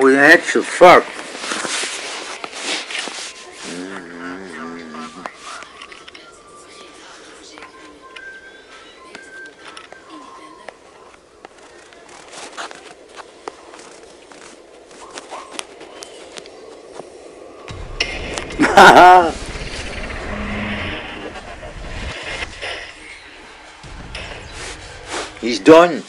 We had to fuck. He's done.